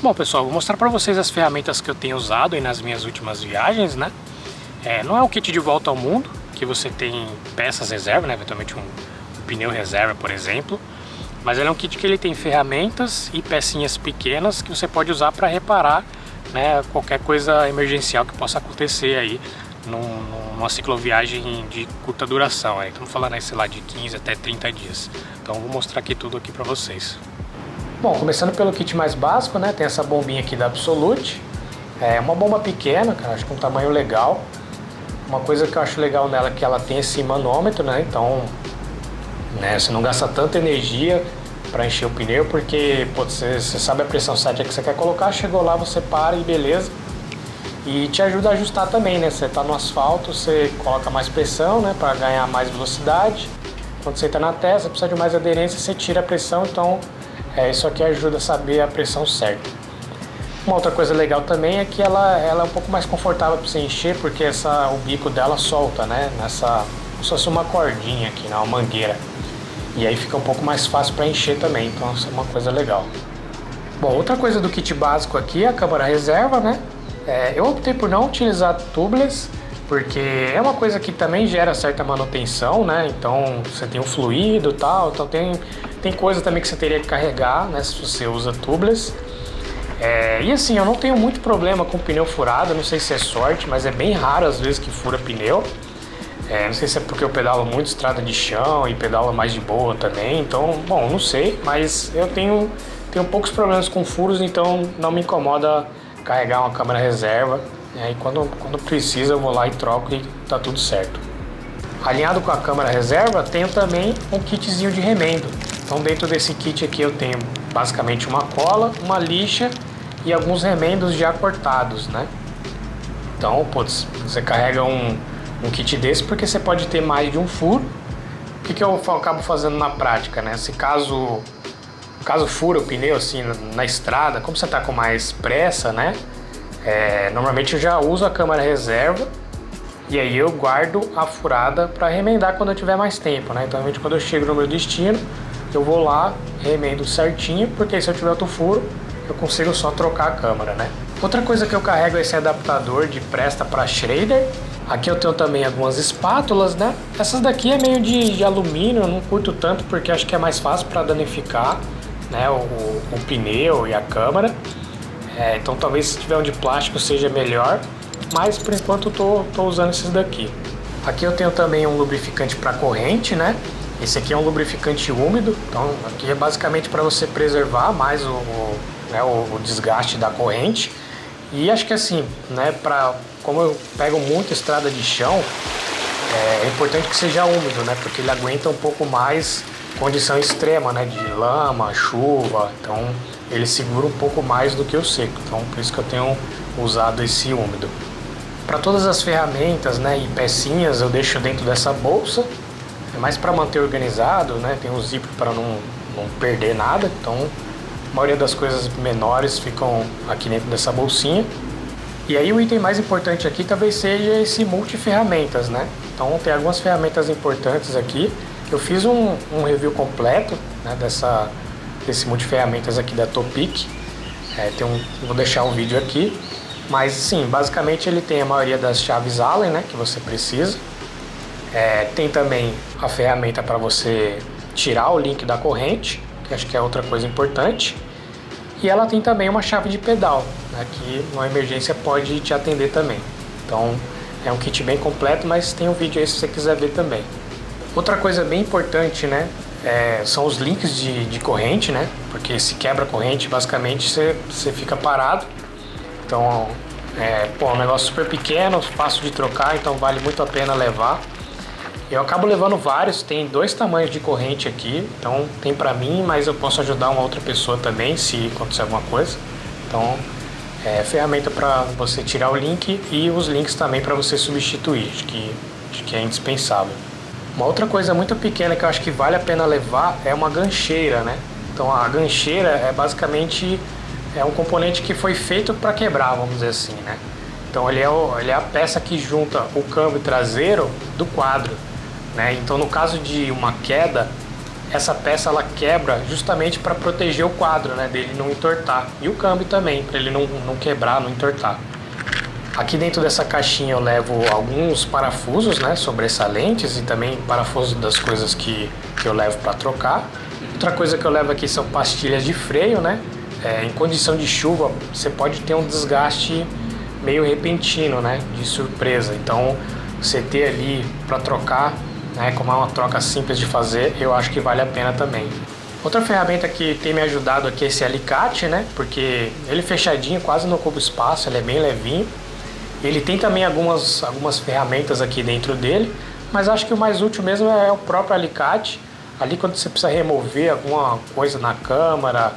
Bom pessoal, vou mostrar para vocês as ferramentas que eu tenho usado aí nas minhas últimas viagens, né? É, não é um kit de volta ao mundo, que você tem peças reserva, né? eventualmente um, um pneu reserva, por exemplo. Mas ele é um kit que ele tem ferramentas e pecinhas pequenas que você pode usar para reparar né, qualquer coisa emergencial que possa acontecer aí num, numa cicloviagem de curta duração. Aí estamos falando aí, sei lá, de 15 até 30 dias. Então vou mostrar aqui tudo aqui para vocês. Bom, começando pelo kit mais básico, né? Tem essa bombinha aqui da Absolute. É uma bomba pequena, cara, acho que um tamanho legal. Uma coisa que eu acho legal nela é que ela tem esse manômetro, né? Então, né, você não gasta tanta energia para encher o pneu, porque pô, você, você, sabe a pressão certa que você quer colocar, chegou lá, você para e beleza. E te ajuda a ajustar também, né? Você está no asfalto, você coloca mais pressão, né, para ganhar mais velocidade. Quando você está na testa, precisa de mais aderência, você tira a pressão, então é, isso aqui ajuda a saber a pressão certa. Uma outra coisa legal também é que ela, ela é um pouco mais confortável para você encher, porque essa, o bico dela solta, né? Nessa, como se fosse uma cordinha aqui, né? uma mangueira. E aí fica um pouco mais fácil para encher também, então isso é uma coisa legal. Bom, outra coisa do kit básico aqui é a câmara reserva, né? É, eu optei por não utilizar tubeless, porque é uma coisa que também gera certa manutenção, né? Então você tem o fluido tal, então tem, tem coisa também que você teria que carregar, né? Se você usa tubeless. É, e assim, eu não tenho muito problema com pneu furado, não sei se é sorte, mas é bem raro às vezes que fura pneu. É, não sei se é porque eu pedalo muito estrada de chão e pedalo mais de boa também, então, bom, não sei, mas eu tenho, tenho poucos problemas com furos, então não me incomoda carregar uma câmera reserva. É, e quando, quando precisa eu vou lá e troco e tá tudo certo. Alinhado com a câmera reserva, tenho também um kitzinho de remendo. Então dentro desse kit aqui eu tenho basicamente uma cola, uma lixa e alguns remendos já cortados, né? Então, putz, você carrega um, um kit desse porque você pode ter mais de um furo. O que, que eu acabo fazendo na prática, né? Se caso, caso fura o pneu assim na, estrada, como você está com mais pressa, né? É, normalmente eu já uso a câmera reserva e aí eu guardo a furada para remendar quando eu tiver mais tempo, né? Então, quando eu chego no meu destino, eu vou lá, remendo certinho, porque se eu tiver outro furo, eu consigo só trocar a câmera, né? Outra coisa que eu carrego é esse adaptador de presta para Schrader, Aqui eu tenho também algumas espátulas, né? Essas daqui é meio de, de alumínio, eu não curto tanto porque acho que é mais fácil para danificar né, o, o, pneu e a câmera. É, então talvez se tiver um de plástico seja melhor, mas por enquanto tô usando esses daqui. Aqui eu tenho também um lubrificante para corrente, né? Esse aqui é um lubrificante úmido, então aqui é basicamente para você preservar mais o, o, né, o desgaste da corrente. E acho que assim, né, para como eu pego muito estrada de chão, é, é, importante que seja úmido, né, porque ele aguenta um pouco mais condição extrema, né, de lama, chuva, então ele segura um pouco mais do que o seco. Então por isso que eu tenho usado esse úmido. Para todas as ferramentas, né, e pecinhas eu deixo dentro dessa bolsa. É mais para manter organizado, né? Tem um zíper para não, não perder nada. Então a maioria das coisas menores ficam aqui dentro dessa bolsinha. E aí o item mais importante aqui talvez seja esse multi-ferramentas, né? Então tem algumas ferramentas importantes aqui. Eu fiz um, um review completo né, dessa, desse multi-ferramentas aqui da Topic. É, tem um, vou deixar um vídeo aqui. Mas sim, basicamente ele tem a maioria das chaves Allen né, que você precisa. É, tem também a ferramenta para você tirar o link da corrente que acho que é outra coisa importante. E ela tem também uma chave de pedal, né, que numa emergência pode te atender também. Então é um kit bem completo, mas tem um vídeo aí se você quiser ver também. Outra coisa bem importante, né, é, são os links de, de corrente, né, porque se quebra corrente, basicamente você, você fica parado. Então, é, pô, é um negócio super pequeno, fácil de trocar, então vale muito a pena levar. Eu acabo levando vários, tem dois tamanhos de corrente aqui, então tem para mim, mas eu posso ajudar uma outra pessoa também se acontecer alguma coisa. Então, é ferramenta para você tirar o link e os links também para você substituir, acho que, acho que é indispensável. Uma outra coisa muito pequena que eu acho que vale a pena levar é uma gancheira, né? Então a gancheira é basicamente é um componente que foi feito para quebrar, vamos dizer assim, né? Então ele é, o, ele é a peça que junta o câmbio traseiro do quadro. Né? Então, no caso de uma queda, essa peça ela quebra justamente para proteger o quadro, né, dele não entortar. E o câmbio também, para ele não, não quebrar, não entortar. Aqui dentro dessa caixinha eu levo alguns parafusos, né, sobressalentes e também parafusos das coisas que, que eu levo para trocar. Outra coisa que eu levo aqui são pastilhas de freio, né? É, em condição de chuva você pode ter um desgaste meio repentino, né, de surpresa. Então você ter ali para trocar, né, como é uma troca simples de fazer, eu acho que vale a pena também. Outra ferramenta que tem me ajudado aqui é esse alicate, né? Porque ele fechadinho, quase não ocupa espaço, ele é bem levinho. Ele tem também algumas, algumas ferramentas aqui dentro dele, mas acho que o mais útil mesmo é o próprio alicate. Ali quando você precisa remover alguma coisa na câmara,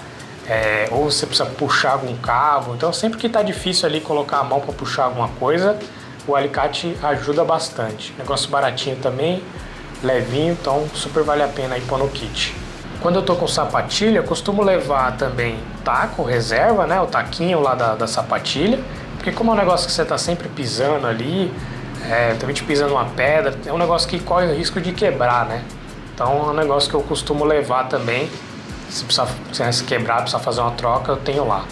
é, ou você precisa puxar algum cabo. Então sempre que está difícil ali colocar a mão para puxar alguma coisa, o alicate ajuda bastante. Negócio baratinho também, levinho, então super vale a pena ir pôr no kit. Quando eu tô com sapatilha, costumo levar também taco reserva, né? O taquinho lá da, da sapatilha porque como é um negócio que você está sempre pisando ali, é, também te pisando uma pedra, é um negócio que corre o risco de quebrar, né? Então é um negócio que eu costumo levar também. Se precisar se quebrar, precisar fazer uma troca, eu tenho lá.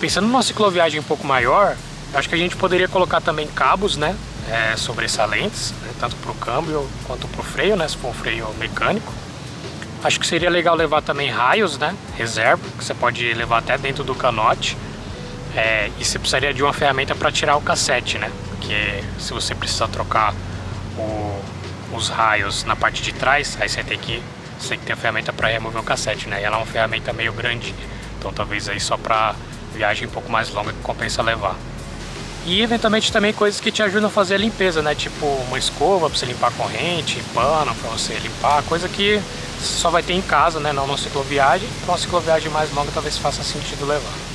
Pensando numa cicloviagem um pouco maior, acho que a gente poderia colocar também cabos, né? É, sobressalentes, né? tanto para o câmbio quanto para o freio, né? Se for um freio mecânico. Acho que seria legal levar também raios, né? Reserva, que você pode levar até dentro do canote. É, e você precisaria de uma ferramenta para tirar o cassete, né? Porque se você precisar trocar o, os raios na parte de trás, aí você tem que, você tem que ter a ferramenta para remover o cassete, né? E ela é uma ferramenta meio grande, então talvez aí só para viagem um pouco mais longa que compensa levar. E eventualmente também coisas que te ajudam a fazer a limpeza, né? Tipo uma escova para você limpar a corrente, pano para você limpar, coisa que só vai ter em casa, né? Não na cicloviagem. Para uma cicloviagem mais longa talvez faça sentido levar.